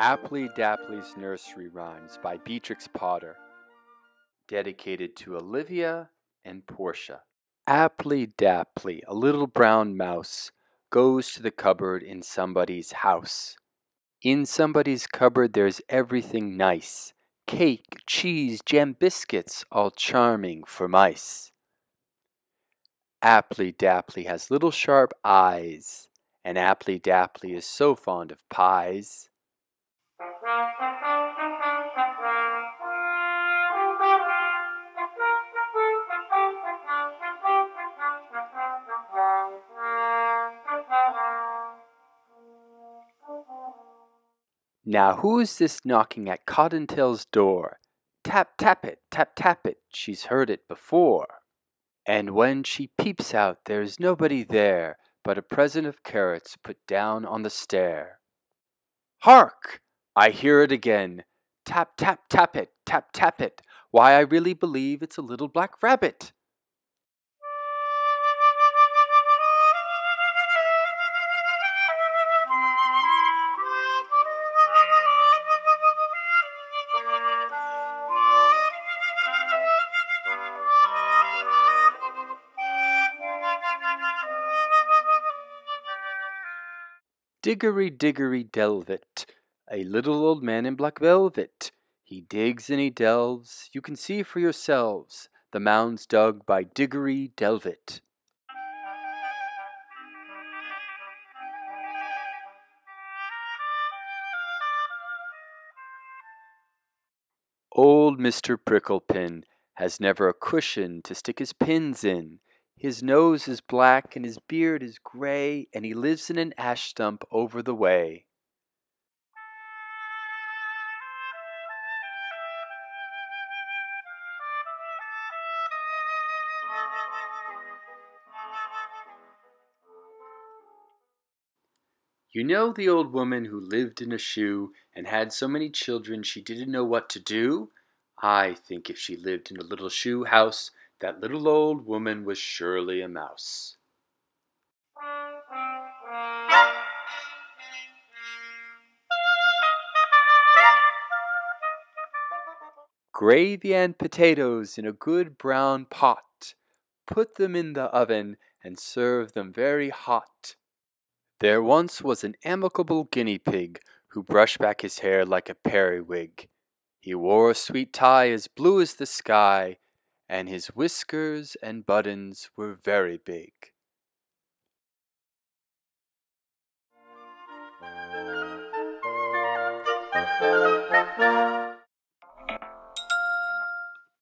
Appley Dapply's Nursery Rhymes by Beatrix Potter, dedicated to Olivia and Portia. Appley Dapply, a little brown mouse, goes to the cupboard in somebody's house. In somebody's cupboard, there's everything nice cake, cheese, jam biscuits, all charming for mice. Appley Dapply has little sharp eyes and Appley Dapply is so fond of pies. Now who's this knocking at Cottontail's door? Tap, tap it, tap, tap it, she's heard it before. And when she peeps out, there's nobody there but a present of carrots put down on the stair. Hark! I hear it again. Tap, tap, tap it, tap, tap it. Why, I really believe it's a little black rabbit. Diggory, diggory, delvet, a little old man in black velvet. He digs and he delves, you can see for yourselves, the mounds dug by Diggory Delvet. Old Mr. Pricklepin has never a cushion to stick his pins in. His nose is black and his beard is gray, and he lives in an ash stump over the way. You know the old woman who lived in a shoe and had so many children she didn't know what to do? I think if she lived in a little shoe house, that little old woman was surely a mouse. Gravy and potatoes in a good brown pot. Put them in the oven and serve them very hot. There once was an amicable guinea pig who brushed back his hair like a periwig. He wore a sweet tie as blue as the sky, and his whiskers and buttons were very big.